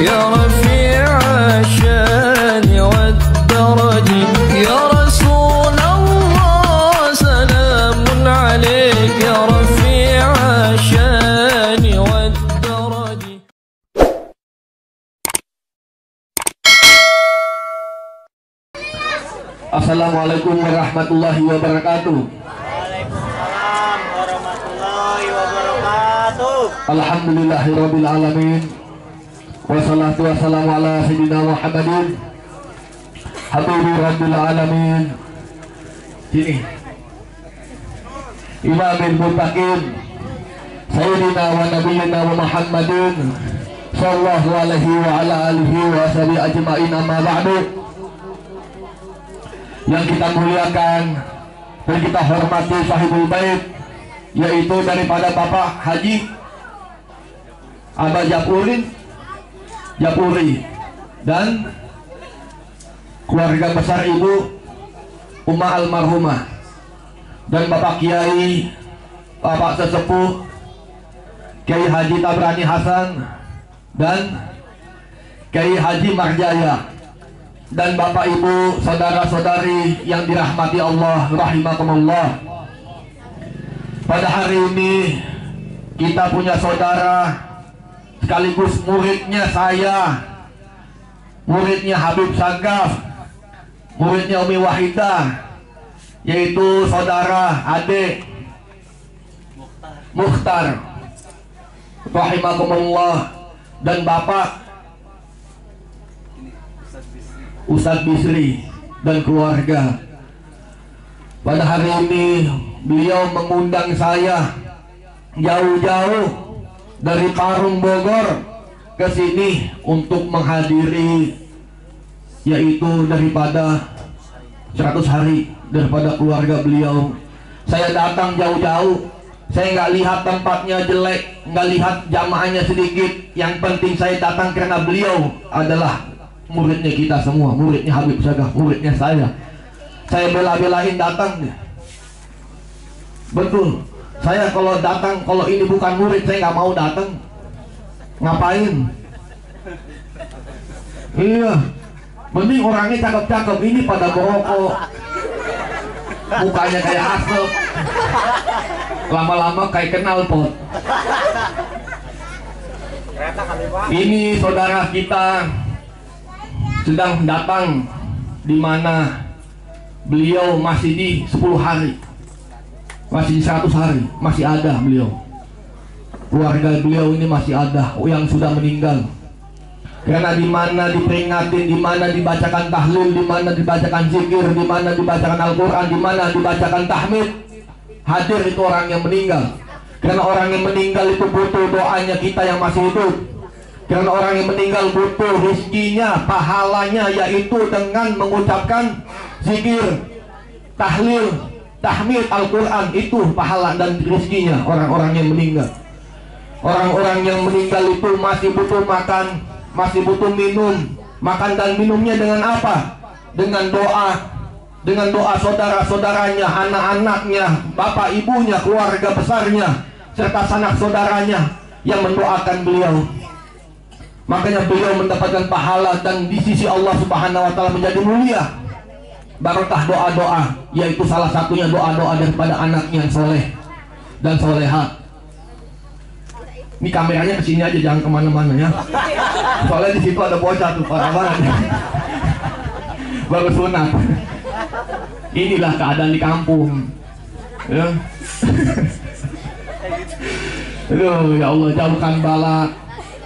يا رفيع الشأن والدرج. يا رسول الله سلام عليك. يا رفيع الشأن والدرج. السلام عليكم ورحمة الله وبركاته Alhamdulillahirrabbilalamin Wassalatu wassalamu ala sayyidina Muhammadin Habibi rabbil alamin. Sini. Imamil muttaqin Sayyidina wa nabiyina wa Muhammadin sallallahu alaihi wa ala alihi wa sahbihi ajma'in amma ba'du. Yang kita muliakan dan kita hormati sahibul bait yaitu daripada Bapak Haji Abah Japurin Japuri dan keluarga besar Ibu Uma almarhumah dan Bapak Kiai Bapak sesepuh Kiai Haji Tabrani Hasan dan Kiai Haji Marjaya dan Bapak Ibu saudara-saudari yang dirahmati Allah rahimakumullah. Pada hari ini kita punya saudara sekaligus muridnya saya. Muridnya Habib Sagaf. Muridnya Umi Wahidah yaitu saudara Ade Mukhtar. Rahimakumullah. Dan Bapak. Ustadz Bisri dan keluarga. Pada hari ini beliau mengundang saya jauh-jauh dari Parung Bogor ke sini untuk menghadiri yaitu daripada 100 hari daripada keluarga beliau. Saya datang jauh-jauh saya nggak lihat tempatnya jelek nggak lihat jamaahnya sedikit. Yang penting saya datang karena beliau adalah muridnya kita semua muridnya Habib Sagaf muridnya saya. Saya bela-belain datang. Betul saya kalau datang kalau ini bukan murid saya nggak mau datang. Ngapain? Iya. Mending orangnya cakep-cakep. Ini pada berokok mukanya kayak asap. Lama-lama kayak kenal pot ini saudara kita sedang datang di mana beliau masih di 10 hari masih di 100 hari masih ada beliau keluarga beliau ini masih ada yang sudah meninggal karena di mana diperingatin, di mana dibacakan tahlil, di mana dibacakan zikir, di mana dibacakan Al-Qur'an, di mana dibacakan tahmid, hadir itu orang yang meninggal. Karena orang yang meninggal itu butuh doanya kita yang masih hidup. Karena orang yang meninggal butuh rizkinya, pahalanya yaitu dengan mengucapkan zikir, tahlil, tahmid Al-Quran itu pahala dan rizkinya orang-orang yang meninggal. Orang-orang yang meninggal itu masih butuh makan, masih butuh minum. Makan dan minumnya dengan apa? Dengan doa, dengan doa saudara-saudaranya, anak-anaknya, bapak ibunya, keluarga besarnya, serta sanak saudaranya yang mendoakan beliau. Makanya beliau mendapatkan pahala dan di sisi Allah Subhanahu wa taala menjadi mulia. Barokah doa-doa, yaitu salah satunya doa-doa daripada anaknya yang soleh dan soleha. Ini kameranya ke sini aja, jangan ke mana-mana ya. Soalnya di situ ada bocah tuh parah banget. Baru sunat. Inilah keadaan di kampung. Ya. Aduh, ya Allah jauhkan bala,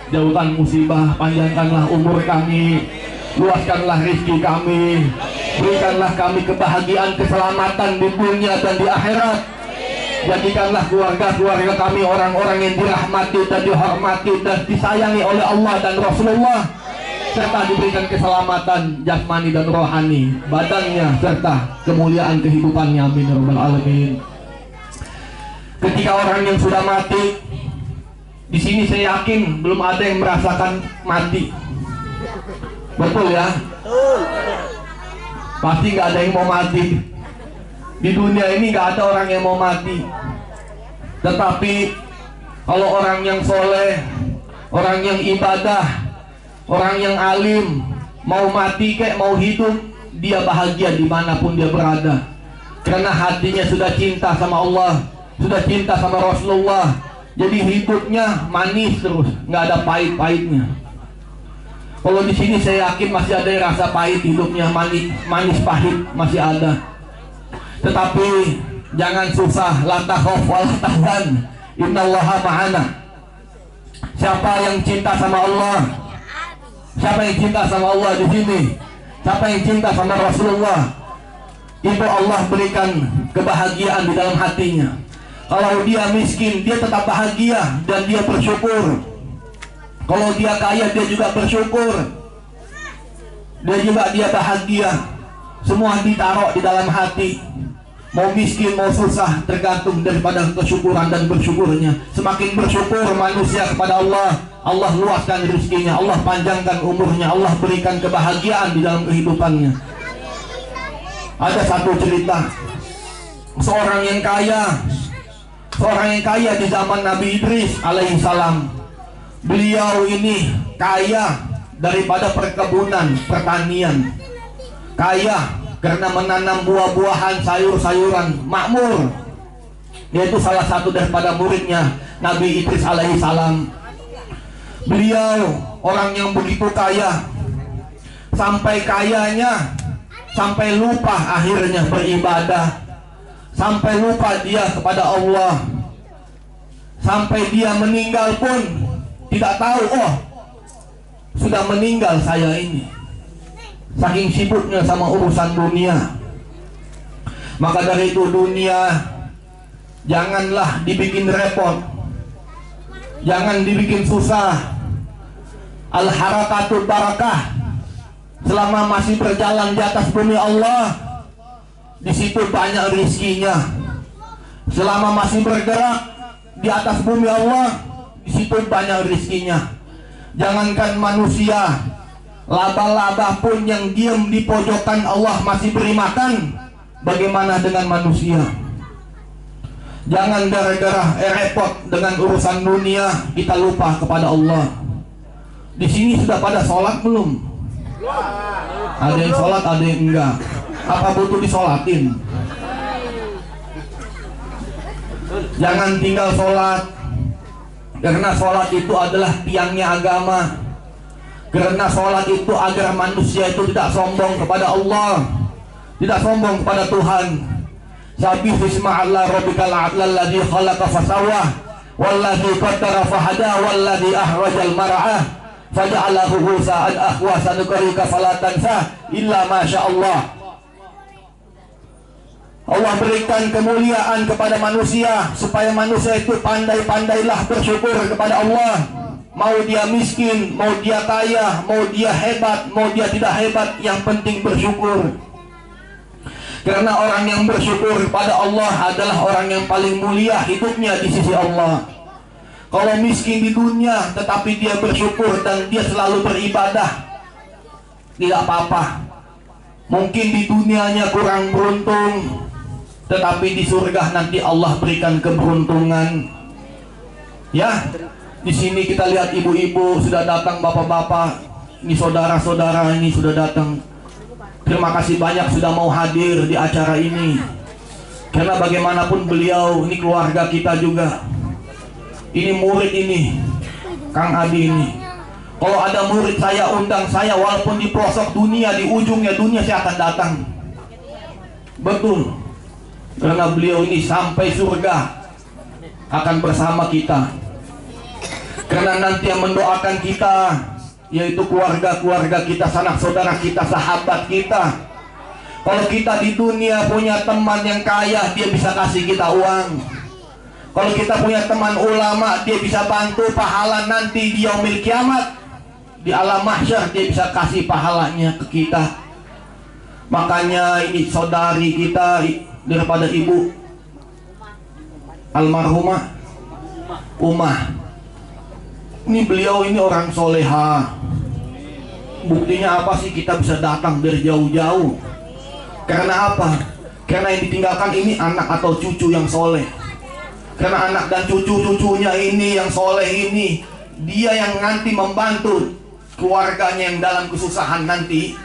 jauhkan musibah, panjangkanlah umur kami, luaskanlah rezeki kami, berikanlah kami kebahagiaan, keselamatan di dunia dan di akhirat. Jadikanlah keluarga-keluarga kami orang-orang yang dirahmati dan dihormati dan disayangi oleh Allah dan Rasulullah. Serta diberikan keselamatan jasmani dan rohani badannya serta kemuliaan kehidupannya. Amin ya rabbal alamin. Ketika orang yang sudah mati di sini saya yakin belum ada yang merasakan mati. Betul ya pasti nggak ada yang mau mati. Di dunia ini nggak ada orang yang mau mati. Tetapi kalau orang yang soleh orang yang ibadah orang yang alim mau mati kayak mau hidup dia bahagia di mana pun dia berada. Karena hatinya sudah cinta sama Allah sudah cinta sama Rasulullah. Jadi hidupnya manis terus nggak ada pahit-pahitnya Kalau di sini saya yakin masih ada yang rasa pahit hidupnya, manis, manis pahit masih ada. Tetapi jangan susah, la takhaf wa la tahzan. Innallaha ma'ana. Siapa yang cinta sama Allah? Siapa yang cinta sama Allah di sini? Siapa yang cinta sama Rasulullah? Itu Allah berikan kebahagiaan di dalam hatinya. Kalau dia miskin, dia tetap bahagia dan dia bersyukur. Kalau dia kaya, dia juga bersyukur. Dia juga dia bahagia. Semua ditaruh di dalam hati. Mau miskin, mau susah, tergantung daripada kesyukuran dan bersyukurnya. Semakin bersyukur manusia kepada Allah, Allah luaskan rezekinya, Allah panjangkan umurnya, Allah berikan kebahagiaan di dalam kehidupannya. Ada satu cerita, seorang yang kaya, seorang yang kaya di zaman Nabi Idris alaihissalam beliau ini kaya daripada perkebunan pertanian. Kaya karena menanam buah-buahan sayur-sayuran makmur. Yaitu salah satu daripada muridnya Nabi Idris alaihi salam. Beliau orang yang begitu kaya. Sampai kayanya sampai lupa akhirnya beribadah. Sampai lupa dia kepada Allah. Sampai dia meninggal pun tidak tahu oh sudah meninggal saya ini. Saking sibuknya sama urusan dunia. Maka dari itu dunia janganlah dibikin repot. Jangan dibikin susah. Al harakatul barakah selama masih berjalan di atas bumi Allah di situ banyak rizkinya. Selama masih bergerak di atas bumi Allah situ banyak rizkinya jangankan manusia laba-laba pun yang diam di pojokan Allah masih beri makan. Bagaimana dengan manusia? Jangan gara-gara eh, repot dengan urusan dunia kita lupa kepada Allah. Di sini sudah pada sholat belum? Ada yang sholat ada yang enggak. Apa butuh disolatin? Jangan tinggal sholat karena sholat itu adalah tiangnya agama. Karena sholat itu agar manusia itu tidak sombong kepada Allah. Tidak sombong kepada Tuhan. Sabih Allah rabbikal a'la alladhi khalaqa fasawah Walladhi qaddara fahada Walladhi ahwajal mar'ah Faja'alahu husa'an akhwa sanukarika falatansa Illa masya Allah berikan kemuliaan kepada manusia supaya manusia itu pandai-pandailah bersyukur kepada Allah. Mau dia miskin, mau dia kaya, mau dia hebat, mau dia tidak hebat yang penting bersyukur. Karena orang yang bersyukur kepada Allah adalah orang yang paling mulia hidupnya di sisi Allah. Kalau miskin di dunia tetapi dia bersyukur dan dia selalu beribadah tidak apa-apa. Mungkin di dunianya kurang beruntung tetapi di surga nanti Allah berikan keberuntungan. Ya di sini kita lihat ibu-ibu sudah datang bapak-bapak. Ini saudara-saudara ini sudah datang. Terima kasih banyak sudah mau hadir di acara ini. Karena bagaimanapun beliau ini keluarga kita juga. Ini murid ini Kang Adi ini. Kalau ada murid saya undang saya walaupun di pelosok dunia di ujungnya dunia saya akan datang. Betul karena beliau ini sampai surga akan bersama kita. Karena nanti yang mendoakan kita yaitu keluarga-keluarga kita, sanak saudara kita, sahabat kita. Kalau kita di dunia punya teman yang kaya dia bisa kasih kita uang. Kalau kita punya teman ulama dia bisa bantu pahala nanti di yaumil kiamat. Di alam mahsyar dia bisa kasih pahalanya ke kita. Makanya ini saudari kita daripada ibu. Almarhumah Umah. Ini beliau ini orang soleha. Buktinya apa sih kita bisa datang dari jauh-jauh? Karena apa? Karena yang ditinggalkan ini anak atau cucu yang soleh. Karena anak dan cucu-cucunya ini yang soleh ini dia yang nanti membantu keluarganya yang dalam kesusahan nanti.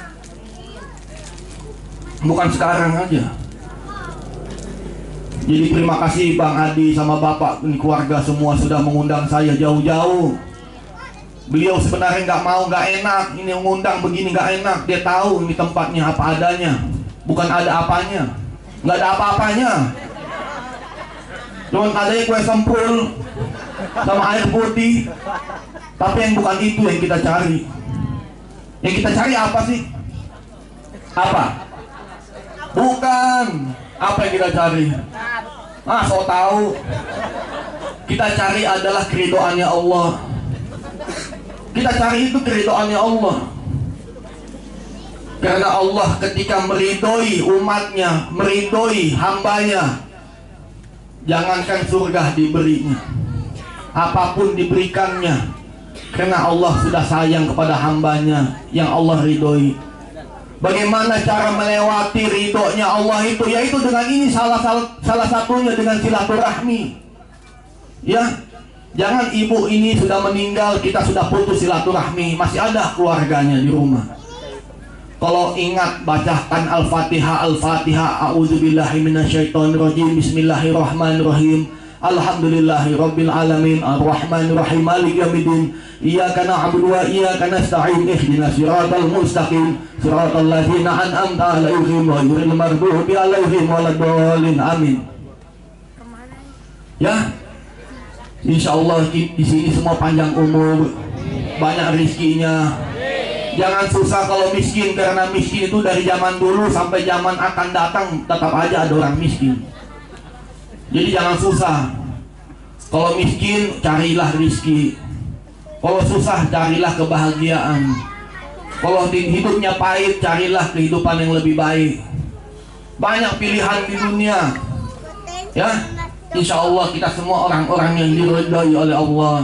Bukan sekarang aja jadi terima kasih Bang Adi sama Bapak ini keluarga semua sudah mengundang saya jauh-jauh. Beliau sebenarnya nggak mau, nggak enak. Ini ngundang begini nggak enak. Dia tahu ini tempatnya apa adanya, bukan ada apanya, nggak ada apa-apanya. Cuman ada kue sempul sama air putih. Tapi yang bukan itu yang kita cari. Yang kita cari apa sih? Apa? Bukan. Apa yang kita cari? Ah, so tahu. Kita cari adalah keridoannya Allah. Kita cari itu keridoannya Allah. Karena Allah ketika meridoi umatnya, meridoi hambanya, jangankan surga diberinya, apa pun diberikannya, karena Allah sudah sayang kepada hambanya yang Allah ridhoi. Bagaimana cara melewati ridhonya Allah itu? Yaitu dengan ini salah salah, salah satunya dengan silaturahmi. Ya, jangan ibu ini sudah meninggal, kita sudah putus silaturahmi, masih ada keluarganya di rumah. Kalau ingat bacakan Al-Fatihah Al-Fatihah A'udzubillahi minasyaitonirrajim Bismillahirrahmanirrahim Alhamdulillahi Rabbil Alamin Ar-Rahmanirrahim Malik Yamidin Iyaka na'budu wa iyaka nasta'in. Ihdina siratal mustaqim. Siratal ladzina an'amta alaihim Wa yuril mardubi alaihim Waladolin Amin. Ya? Insya Allah di sini semua panjang umur. Banyak rizkinya Jangan susah kalau miskin Karena miskin itu dari zaman dulu Sampai zaman akan datang Tetap aja ada orang miskin jadi jangan susah. Kalau miskin, carilah rizki. Kalau susah, carilah kebahagiaan. Kalau hidupnya pahit, carilah kehidupan yang lebih baik. Banyak pilihan di dunia. Ya, insya Allah kita semua orang-orang yang diridhoi oleh Allah,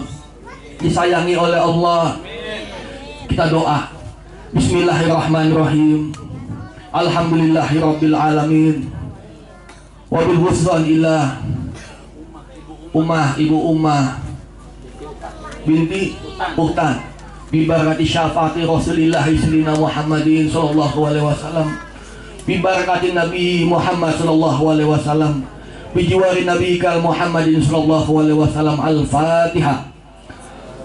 disayangi oleh Allah. Kita doa. Bismillahirrahmanirrahim. Alhamdulillahirabbil alamin. Wabil husran ilah. Umah, ibu Umah. Binti Uhtan Bibarakati syafaati Rasulillah Islina Muhammadin Sallallahu alaihi wasallam. Bibarakati Nabi Muhammad Sallallahu alaihi wasallam. Bijiwari Nabi Kal Muhammadin Sallallahu alaihi wasallam. Al-Fatihah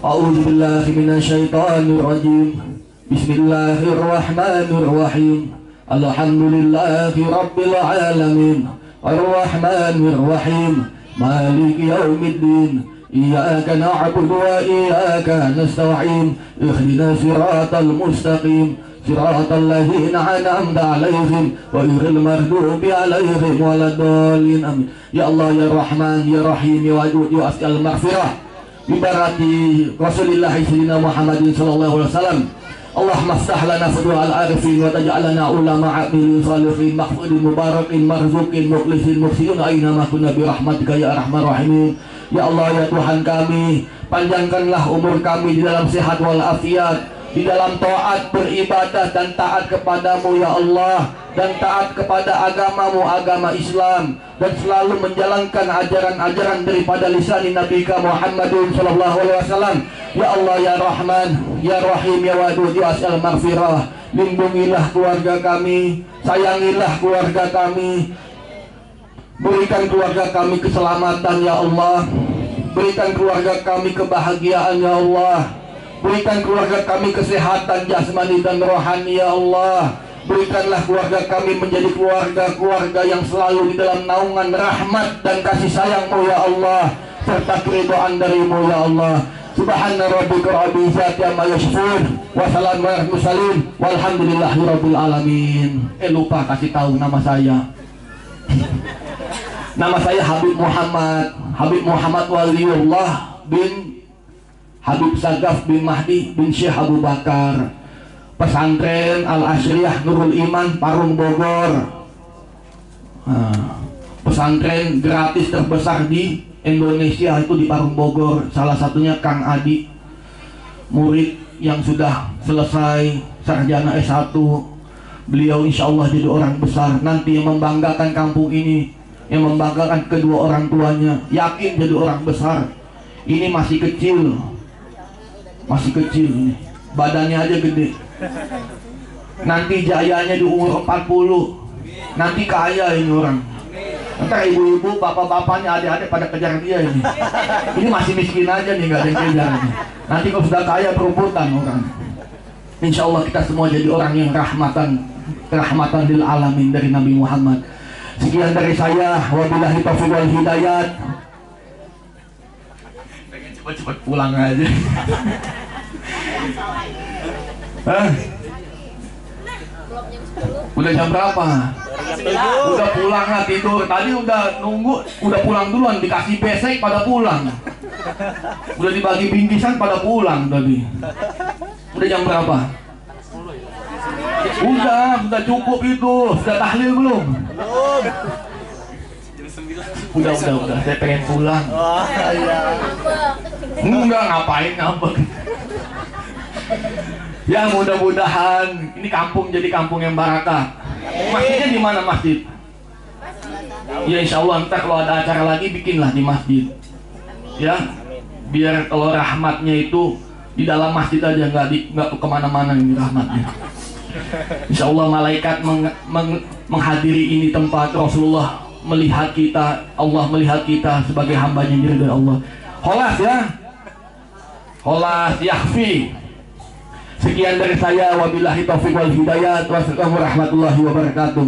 A'udzu billahi minasyaitonir rajim. Bismillahirrahmanirrahim. Alhamdulillahi rabbil alamin الرحمن الرحيم. مالك يوم الدين. إياك نعبد وإياك نستعين. اهدنا صراط المستقيم. صراط الذين أنعمت عليهم. غير المغضوب عليهم ولا الضالين. آمين. يا الله يا رحمن يا رحيم يا ودود يا أسأل المغفرة. ببركة رسول الله سيدنا محمد صلى الله عليه وسلم. اللهم افتح لنا فتوح العارفين وتجعلنا علماء عاملين صالحين محفوظين مباركين مرزوقين مخلصين muhsinin أينما كنا برحمتك ya arhamar rahimin Ya Allah ya Tuhan kami panjangkanlah umur kami di dalam sehat walafiat di dalam taat beribadah dan taat kepadamu ya Allah dan taat kepada agamamu agama Islam dan selalu menjalankan ajaran-ajaran daripada lisan Nabi Muhammadin sallallahu alaihi wasallam. Ya Allah ya Rahman ya Rahim ya Wadud ya Asal Maghfirah lindungilah keluarga kami sayangilah keluarga kami berikan keluarga kami keselamatan ya Allah. Berikan keluarga kami kebahagiaan ya Allah. Berikan keluarga kami kesehatan jasmani dan rohani ya Allah Berikanlah keluarga kami menjadi keluarga-keluarga yang selalu di dalam naungan rahmat dan kasih sayangmu ya Allah. Serta keridhaan darimu ya Allah. Subhana rabbika rabbil izzati amma yasifun. Wa salamun alal mursalin. Walhamdulillahi rabbil alamin. Eh lupa kasih tahu nama saya. nama saya Habib Muhammad, Habib Muhammad Waliullah bin Habib Sagaf bin Mahdi bin Syekh Abu Bakar pesantren Al Asriyah Nurul Iman Parung Bogor. Nah, pesantren gratis terbesar di Indonesia itu di Parung Bogor. Salah satunya Kang Adi murid yang sudah selesai sarjana S1 beliau insya Allah jadi orang besar. Nanti yang membanggakan kampung ini yang membanggakan kedua orang tuanya yakin jadi orang besar. Ini masih kecil. Masih kecil ini. Badannya aja gede nanti jayanya di umur 40 nanti kaya ini orang Ntar ibu-ibu, bapak-bapaknya, adik-adik pada kejar dia ini. Ini masih miskin aja nih, nggak ada yang kejar. Nanti kalau sudah kaya berebutan orang. Insya Allah kita semua jadi orang yang rahmatan, rahmatan lil alamin dari Nabi Muhammad. Sekian dari saya. Wabillahi taufiq wal hidayat. Pengen cepat-cepat pulang aja. Hah? Udah jam berapa? Udah pulang lah tidur. Tadi udah nunggu, udah pulang duluan dikasih besek pada pulang. Udah dibagi bingkisan pada pulang tadi. Udah jam berapa? Udah, sudah cukup itu. Sudah tahlil belum? Belum. Udah, udah, udah. Saya pengen pulang. Wah, iya. Enggak ngapain ngambek. Ya mudah-mudahan ini kampung jadi kampung yang barakah. Masjidnya di mana masjid? Ya insya Allah ntar kalau ada acara lagi bikinlah di masjid. Ya, biar kalau rahmatnya itu di dalam masjid aja nggak di nggak ke mana-mana ini rahmatnya. Insya Allah malaikat meng- meng- menghadiri ini tempat Rasulullah melihat kita, Allah melihat kita sebagai hambanya dari Allah. Holas ya, holas yakfi. Sekian dari saya wabillahi taufiq wal hidayah. wassalamu warahmatullahi wabarakatuh.